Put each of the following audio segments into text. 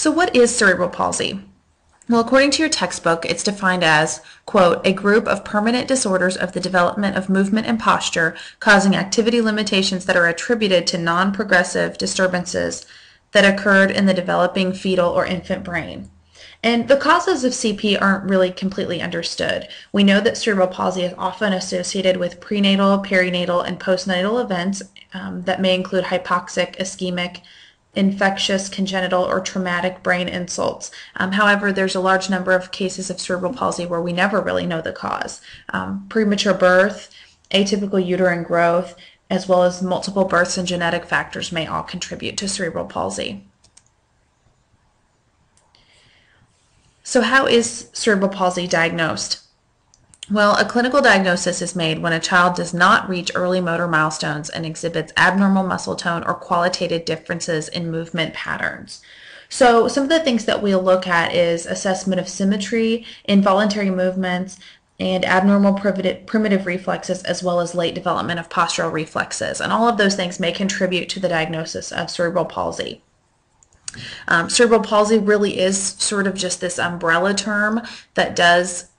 So what is cerebral palsy? Well, according to your textbook, it's defined as, quote, a group of permanent disorders of the development of movement and posture causing activity limitations that are attributed to non-progressive disturbances that occurred in the developing fetal or infant brain. And the causes of CP aren't really completely understood. We know that cerebral palsy is often associated with prenatal, perinatal, and postnatal events um, that may include hypoxic, ischemic, infectious, congenital, or traumatic brain insults. Um, however, there's a large number of cases of cerebral palsy where we never really know the cause. Um, premature birth, atypical uterine growth, as well as multiple births and genetic factors may all contribute to cerebral palsy. So how is cerebral palsy diagnosed? Well, a clinical diagnosis is made when a child does not reach early motor milestones and exhibits abnormal muscle tone or qualitative differences in movement patterns. So some of the things that we'll look at is assessment of symmetry, involuntary movements, and abnormal primitive reflexes as well as late development of postural reflexes. And all of those things may contribute to the diagnosis of cerebral palsy. Um, cerebral palsy really is sort of just this umbrella term that does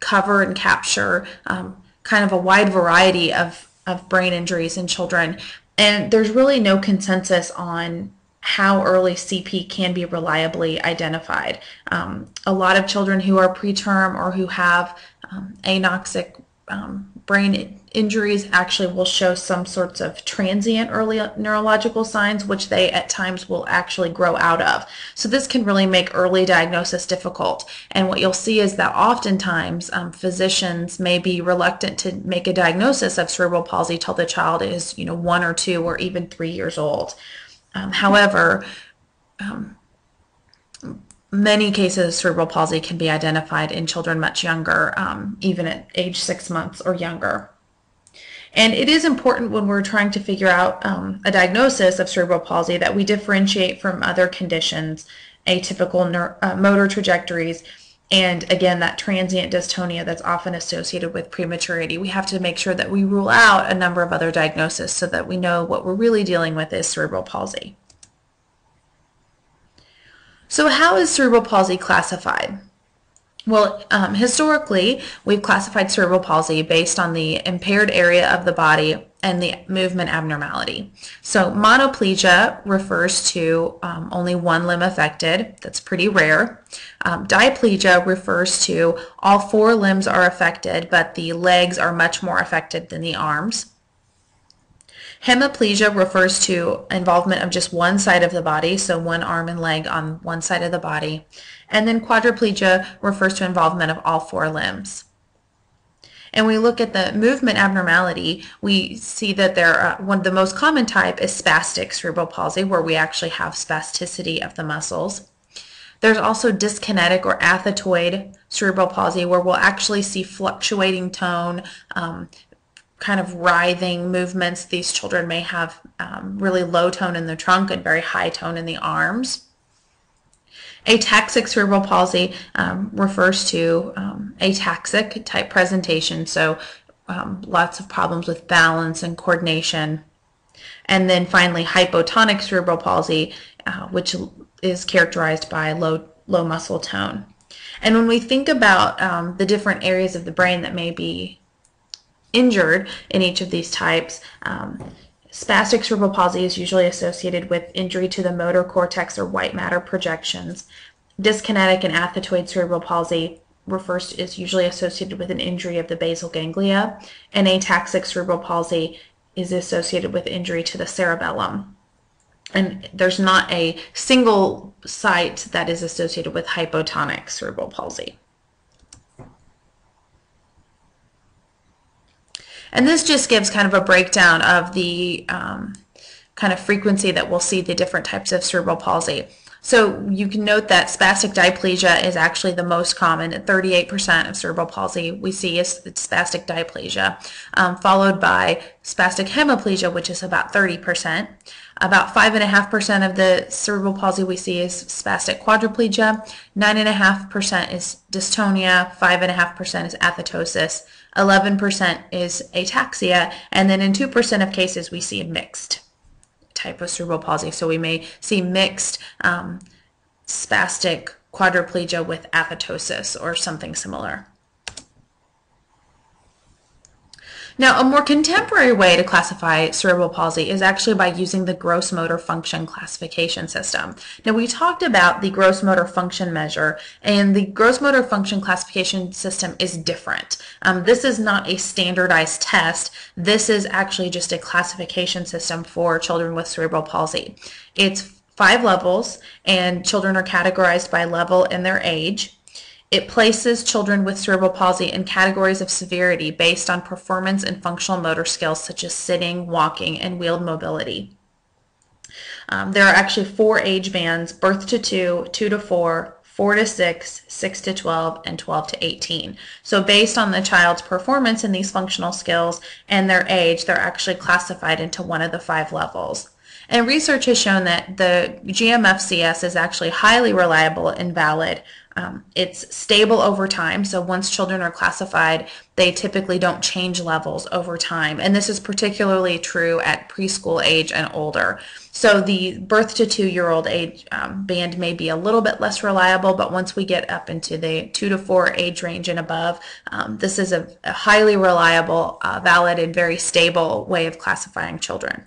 cover and capture um, kind of a wide variety of, of brain injuries in children. And there's really no consensus on how early CP can be reliably identified. Um, a lot of children who are preterm or who have um, anoxic um, brain injuries actually will show some sorts of transient early neurological signs, which they at times will actually grow out of. So this can really make early diagnosis difficult. And what you'll see is that oftentimes um, physicians may be reluctant to make a diagnosis of cerebral palsy till the child is, you know, one or two or even three years old. Um, however, um, many cases of cerebral palsy can be identified in children much younger, um, even at age six months or younger. And it is important when we're trying to figure out um, a diagnosis of cerebral palsy that we differentiate from other conditions, atypical uh, motor trajectories, and again, that transient dystonia that's often associated with prematurity. We have to make sure that we rule out a number of other diagnoses so that we know what we're really dealing with is cerebral palsy. So how is cerebral palsy classified? Well, um, historically, we've classified cerebral palsy based on the impaired area of the body and the movement abnormality. So monoplegia refers to um, only one limb affected. That's pretty rare. Um, diplegia refers to all four limbs are affected, but the legs are much more affected than the arms. Hemiplegia refers to involvement of just one side of the body, so one arm and leg on one side of the body. And then quadriplegia refers to involvement of all four limbs. And we look at the movement abnormality, we see that there are, one of the most common type is spastic cerebral palsy, where we actually have spasticity of the muscles. There's also dyskinetic or athetoid cerebral palsy, where we'll actually see fluctuating tone, um, kind of writhing movements. These children may have um, really low tone in the trunk and very high tone in the arms. Ataxic cerebral palsy um, refers to um, ataxic type presentation, so um, lots of problems with balance and coordination. And then finally, hypotonic cerebral palsy, uh, which is characterized by low, low muscle tone. And when we think about um, the different areas of the brain that may be injured in each of these types. Um, spastic cerebral palsy is usually associated with injury to the motor cortex or white matter projections. Dyskinetic and athetoid cerebral palsy refers to, is usually associated with an injury of the basal ganglia, and ataxic cerebral palsy is associated with injury to the cerebellum. And there's not a single site that is associated with hypotonic cerebral palsy. And this just gives kind of a breakdown of the um, kind of frequency that we'll see the different types of cerebral palsy. So you can note that spastic diplegia is actually the most common. 38% of cerebral palsy we see is spastic diplegia, um, followed by spastic hemiplegia, which is about 30%. About 5.5% of the cerebral palsy we see is spastic quadriplegia, 9.5% is dystonia, 5.5% is athetosis, 11% is ataxia, and then in 2% of cases we see mixed type of cerebral palsy. So we may see mixed um, spastic quadriplegia with athetosis or something similar. Now, a more contemporary way to classify cerebral palsy is actually by using the gross motor function classification system. Now, we talked about the gross motor function measure, and the gross motor function classification system is different. Um, this is not a standardized test. This is actually just a classification system for children with cerebral palsy. It's five levels, and children are categorized by level and their age. It places children with cerebral palsy in categories of severity based on performance and functional motor skills such as sitting, walking, and wheeled mobility. Um, there are actually four age bands, birth to two, two to four, 4 to 6, 6 to 12, and 12 to 18. So based on the child's performance in these functional skills and their age, they're actually classified into one of the five levels. And research has shown that the GMFCS is actually highly reliable and valid um, it's stable over time, so once children are classified, they typically don't change levels over time. And this is particularly true at preschool age and older. So the birth to two-year-old age um, band may be a little bit less reliable, but once we get up into the two to four age range and above, um, this is a, a highly reliable, uh, valid, and very stable way of classifying children.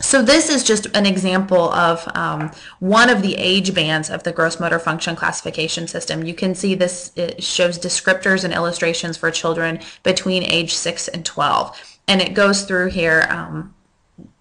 So this is just an example of um, one of the age bands of the gross motor function classification system. You can see this it shows descriptors and illustrations for children between age 6 and 12. And it goes through here um,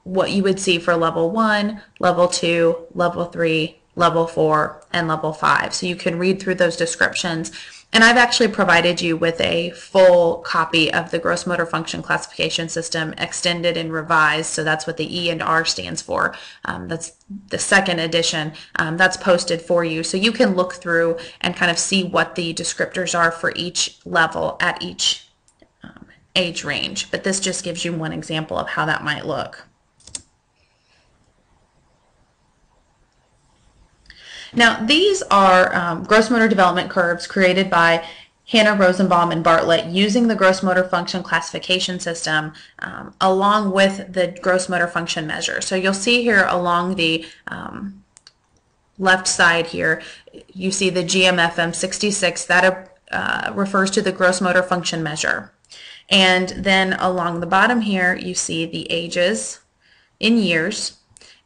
what you would see for level 1, level 2, level 3, level 4, and level 5. So you can read through those descriptions and I've actually provided you with a full copy of the gross motor function classification system extended and revised. So that's what the E and R stands for. Um, that's the second edition. Um, that's posted for you. So you can look through and kind of see what the descriptors are for each level at each um, age range. But this just gives you one example of how that might look. Now, these are um, gross motor development curves created by Hanna Rosenbaum and Bartlett using the gross motor function classification system um, along with the gross motor function measure. So you'll see here along the um, left side here, you see the GMFM 66, that uh, refers to the gross motor function measure. And then along the bottom here, you see the ages in years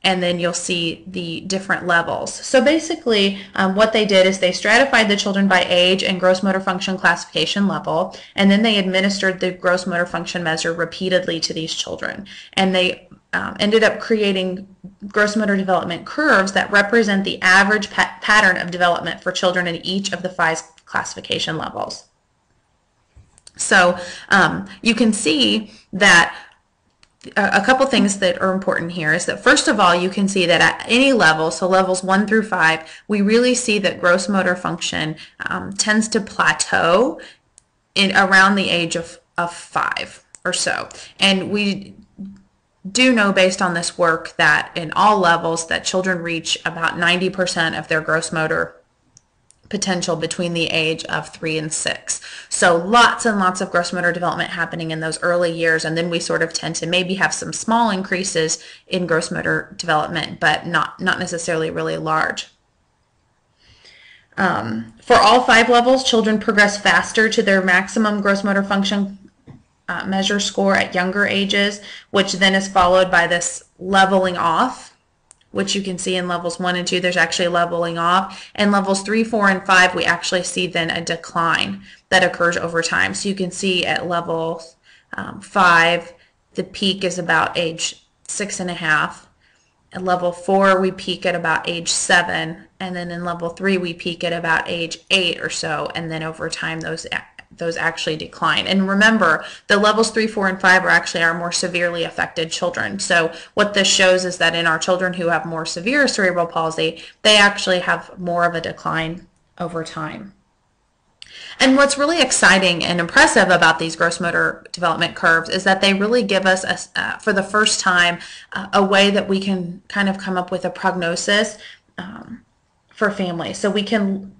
and then you'll see the different levels. So basically um, what they did is they stratified the children by age and gross motor function classification level and then they administered the gross motor function measure repeatedly to these children and they um, ended up creating gross motor development curves that represent the average pa pattern of development for children in each of the five classification levels. So um, you can see that a couple things that are important here is that first of all you can see that at any level so levels one through five we really see that gross motor function um, tends to plateau in around the age of, of five or so. And we do know based on this work that in all levels that children reach about 90% of their gross motor potential between the age of three and six. So lots and lots of gross motor development happening in those early years, and then we sort of tend to maybe have some small increases in gross motor development, but not, not necessarily really large. Um, for all five levels, children progress faster to their maximum gross motor function uh, measure score at younger ages, which then is followed by this leveling off which you can see in levels one and two, there's actually leveling off. And levels three, four, and five, we actually see then a decline that occurs over time. So you can see at level um, five, the peak is about age six and a half. At level four, we peak at about age seven. And then in level three, we peak at about age eight or so. And then over time, those those actually decline. And remember, the levels 3, 4, and 5 are actually our more severely affected children. So what this shows is that in our children who have more severe cerebral palsy, they actually have more of a decline over time. And what's really exciting and impressive about these gross motor development curves is that they really give us, a, uh, for the first time, uh, a way that we can kind of come up with a prognosis um, for families. So we can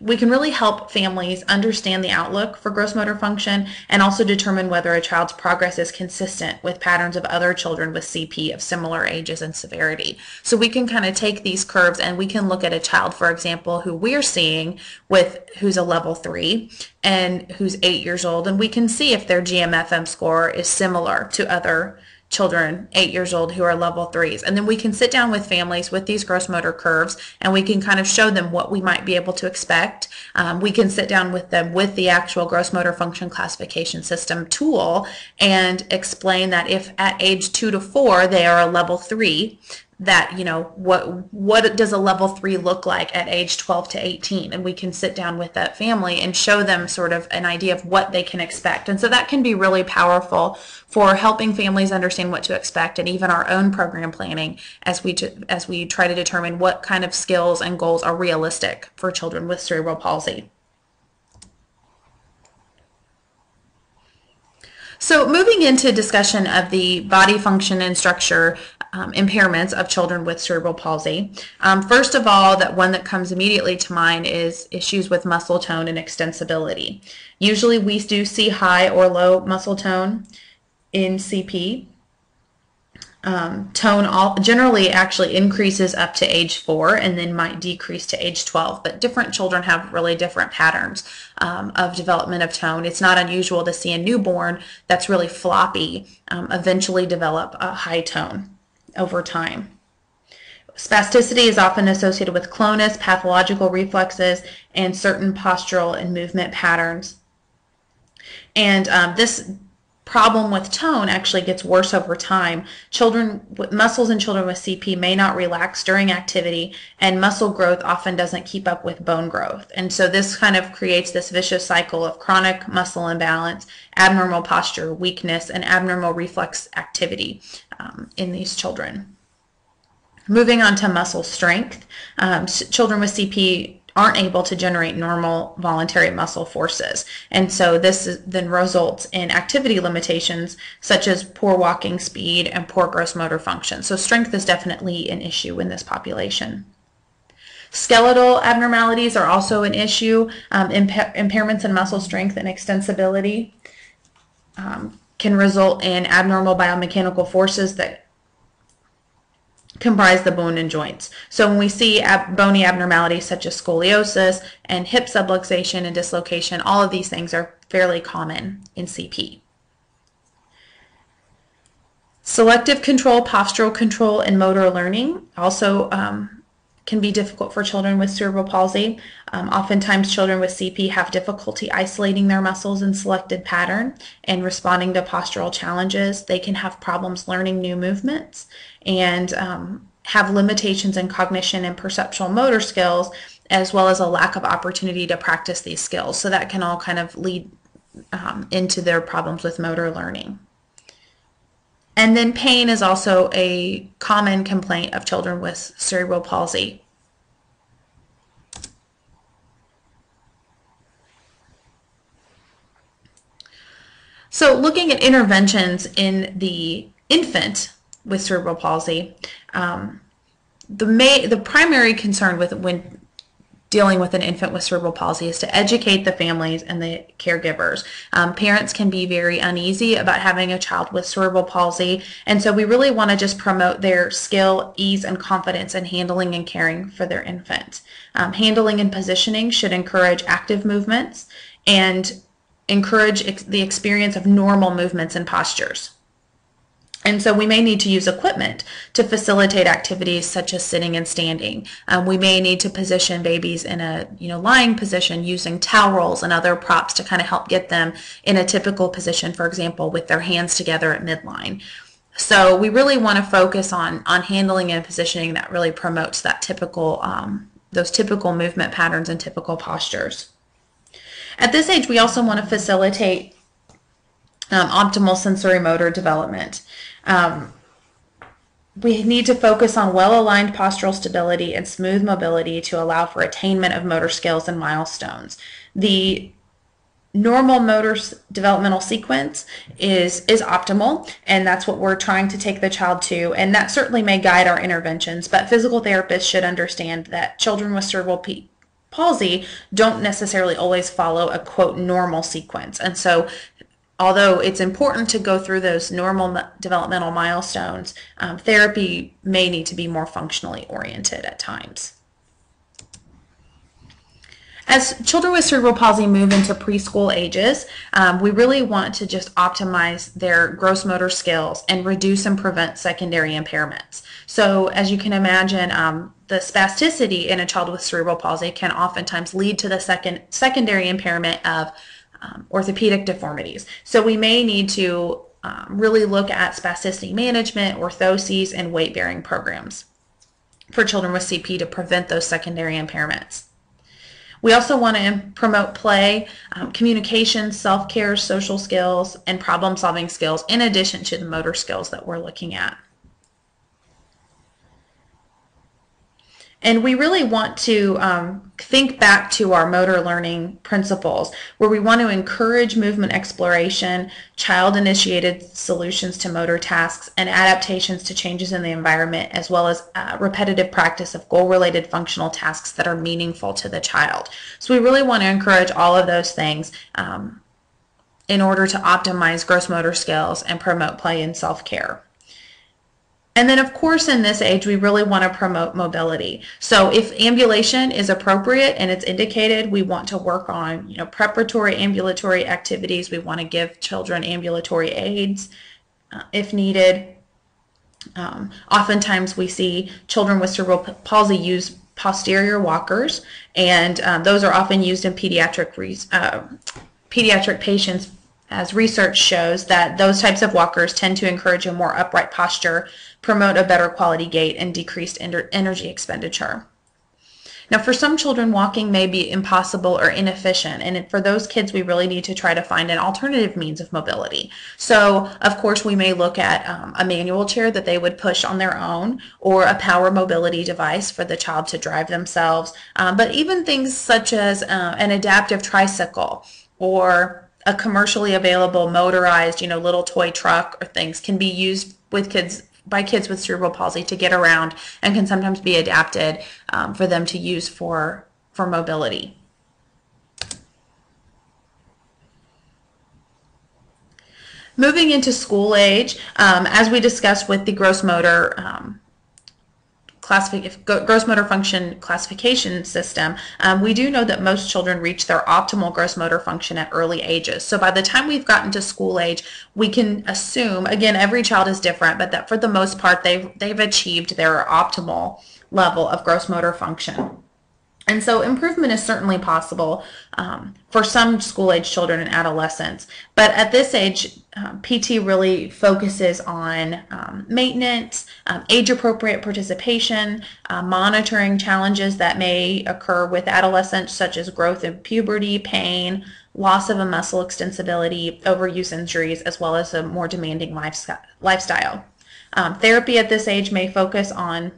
we can really help families understand the outlook for gross motor function and also determine whether a child's progress is consistent with patterns of other children with CP of similar ages and severity. So we can kind of take these curves and we can look at a child, for example, who we're seeing with who's a level three and who's eight years old, and we can see if their GMFM score is similar to other children eight years old who are level threes. And then we can sit down with families with these gross motor curves and we can kind of show them what we might be able to expect. Um, we can sit down with them with the actual gross motor function classification system tool and explain that if at age two to four they are a level three, that you know what what does a level 3 look like at age 12 to 18 and we can sit down with that family and show them sort of an idea of what they can expect. And so that can be really powerful for helping families understand what to expect and even our own program planning as we as we try to determine what kind of skills and goals are realistic for children with cerebral palsy. So moving into discussion of the body function and structure um, impairments of children with cerebral palsy. Um, first of all, that one that comes immediately to mind is issues with muscle tone and extensibility. Usually we do see high or low muscle tone in CP um, tone all, generally actually increases up to age four and then might decrease to age 12. But different children have really different patterns um, of development of tone. It's not unusual to see a newborn that's really floppy um, eventually develop a high tone over time. Spasticity is often associated with clonus, pathological reflexes, and certain postural and movement patterns. And um, this problem with tone actually gets worse over time. Children muscles in children with CP may not relax during activity and muscle growth often doesn't keep up with bone growth. And so this kind of creates this vicious cycle of chronic muscle imbalance, abnormal posture, weakness, and abnormal reflex activity um, in these children. Moving on to muscle strength, um, children with CP aren't able to generate normal voluntary muscle forces. And so this is, then results in activity limitations such as poor walking speed and poor gross motor function. So strength is definitely an issue in this population. Skeletal abnormalities are also an issue. Um, impa impairments in muscle strength and extensibility um, can result in abnormal biomechanical forces that comprise the bone and joints. So when we see ab bony abnormalities such as scoliosis and hip subluxation and dislocation, all of these things are fairly common in CP. Selective control, postural control, and motor learning also um, can be difficult for children with cerebral palsy. Um, oftentimes children with CP have difficulty isolating their muscles in selected pattern and responding to postural challenges. They can have problems learning new movements and um, have limitations in cognition and perceptual motor skills, as well as a lack of opportunity to practice these skills. So that can all kind of lead um, into their problems with motor learning. And then pain is also a common complaint of children with cerebral palsy. So looking at interventions in the infant with cerebral palsy, um, the may, the primary concern with when dealing with an infant with cerebral palsy is to educate the families and the caregivers. Um, parents can be very uneasy about having a child with cerebral palsy, and so we really want to just promote their skill, ease, and confidence in handling and caring for their infant. Um, handling and positioning should encourage active movements and encourage ex the experience of normal movements and postures. And so we may need to use equipment to facilitate activities such as sitting and standing. Um, we may need to position babies in a you know lying position using towel rolls and other props to kind of help get them in a typical position, for example, with their hands together at midline. So we really want to focus on, on handling and positioning that really promotes that typical, um, those typical movement patterns and typical postures. At this age, we also want to facilitate um, optimal sensory motor development. Um, we need to focus on well-aligned postural stability and smooth mobility to allow for attainment of motor skills and milestones. The normal motor developmental sequence is is optimal and that's what we're trying to take the child to and that certainly may guide our interventions but physical therapists should understand that children with cerebral palsy don't necessarily always follow a quote normal sequence. And so although it's important to go through those normal developmental milestones, um, therapy may need to be more functionally oriented at times. As children with cerebral palsy move into preschool ages, um, we really want to just optimize their gross motor skills and reduce and prevent secondary impairments. So as you can imagine, um, the spasticity in a child with cerebral palsy can oftentimes lead to the second secondary impairment of um, orthopedic deformities. So we may need to um, really look at spasticity management, orthoses, and weight-bearing programs for children with CP to prevent those secondary impairments. We also want to promote play, um, communication, self-care, social skills, and problem-solving skills in addition to the motor skills that we're looking at. And we really want to um, think back to our motor learning principles where we want to encourage movement exploration, child-initiated solutions to motor tasks, and adaptations to changes in the environment, as well as uh, repetitive practice of goal-related functional tasks that are meaningful to the child. So we really want to encourage all of those things um, in order to optimize gross motor skills and promote play and self-care. And then, of course, in this age, we really want to promote mobility. So if ambulation is appropriate and it's indicated, we want to work on, you know, preparatory ambulatory activities. We want to give children ambulatory aids uh, if needed. Um, oftentimes we see children with cerebral palsy use posterior walkers, and um, those are often used in pediatric, uh, pediatric patients as research shows that those types of walkers tend to encourage a more upright posture, promote a better quality gait, and decreased energy expenditure. Now, for some children, walking may be impossible or inefficient, and for those kids, we really need to try to find an alternative means of mobility. So, of course, we may look at um, a manual chair that they would push on their own, or a power mobility device for the child to drive themselves, um, but even things such as uh, an adaptive tricycle or a commercially available motorized, you know, little toy truck or things can be used with kids by kids with cerebral palsy to get around and can sometimes be adapted um, for them to use for for mobility. Moving into school age, um, as we discussed with the gross motor um, gross motor function classification system, um, we do know that most children reach their optimal gross motor function at early ages. So by the time we've gotten to school age, we can assume, again, every child is different, but that for the most part, they've, they've achieved their optimal level of gross motor function. And so improvement is certainly possible um, for some school age children and adolescents. But at this age, um, PT really focuses on um, maintenance, um, age appropriate participation, uh, monitoring challenges that may occur with adolescents, such as growth in puberty, pain, loss of a muscle extensibility, overuse injuries, as well as a more demanding lifestyle. Um, therapy at this age may focus on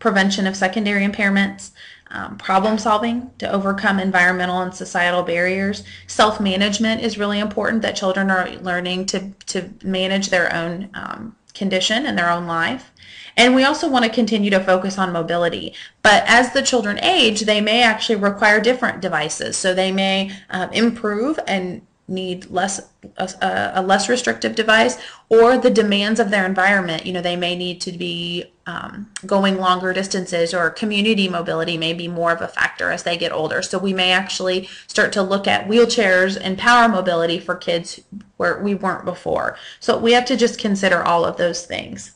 prevention of secondary impairments, um, problem solving to overcome environmental and societal barriers. Self-management is really important that children are learning to, to manage their own um, condition and their own life. And we also want to continue to focus on mobility. But as the children age, they may actually require different devices. So they may um, improve and need less a, a, less restrictive device or the demands of their environment you know they may need to be um, going longer distances or community mobility may be more of a factor as they get older. So we may actually start to look at wheelchairs and power mobility for kids where we weren't before. So we have to just consider all of those things.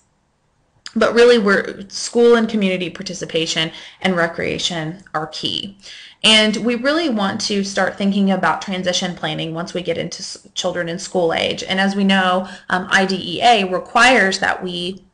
But really we're school and community participation and recreation are key. And we really want to start thinking about transition planning once we get into children in school age. And as we know, um, IDEA requires that we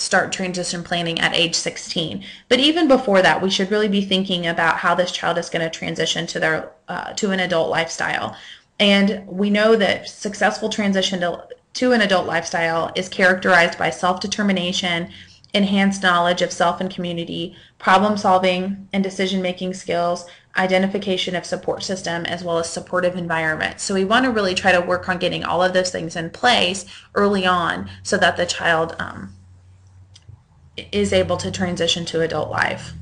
start transition planning at age 16. But even before that, we should really be thinking about how this child is going to transition to their uh, to an adult lifestyle. And we know that successful transition to, to an adult lifestyle is characterized by self-determination, enhanced knowledge of self and community, problem solving and decision making skills, identification of support system, as well as supportive environment. So we want to really try to work on getting all of those things in place early on so that the child um, is able to transition to adult life.